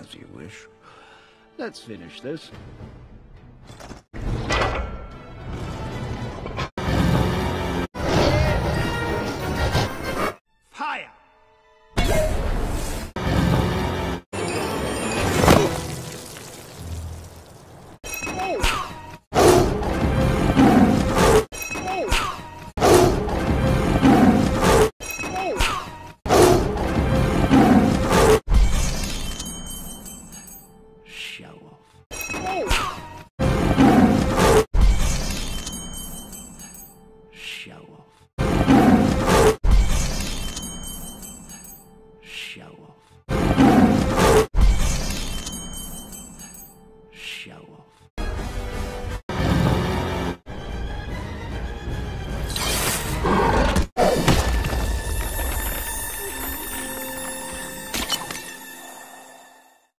As you wish. Let's finish this. Fire! Oh! show off. Show off. Show off. Show off.